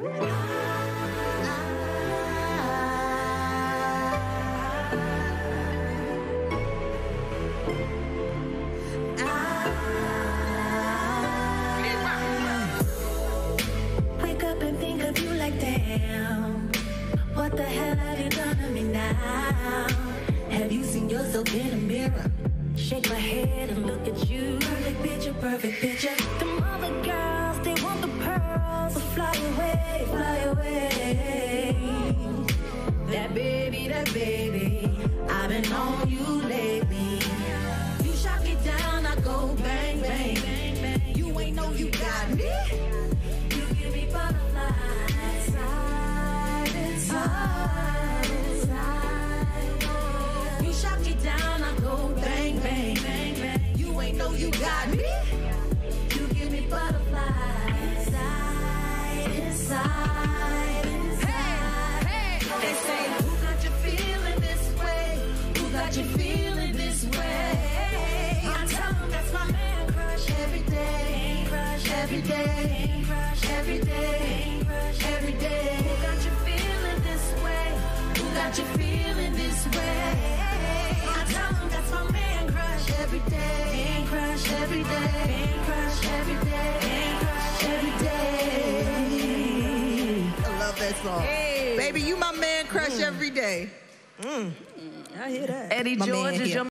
What the hell have you done to me now? Have you seen yourself in a mirror? Shake my head and look at you. Perfect picture, perfect picture. Fly away. That baby, that baby. I've been on you lately. You shot me down, I go bang, bang. bang, bang. You ain't know you got me. You give me butterflies, side and side and side. You shot me down, I go bang, bang, bang, bang. You ain't know you got me. You give me butterflies, every day, crush every day, crush every day. Who got you feeling this way? Who got you feeling this way? I tell 'em that's my man crush every day, crush every day, crush every day, crush every day. I love that song. Baby, you my man crush mm. every day. Mm. Mm. I hear that. Eddie My man George is here. your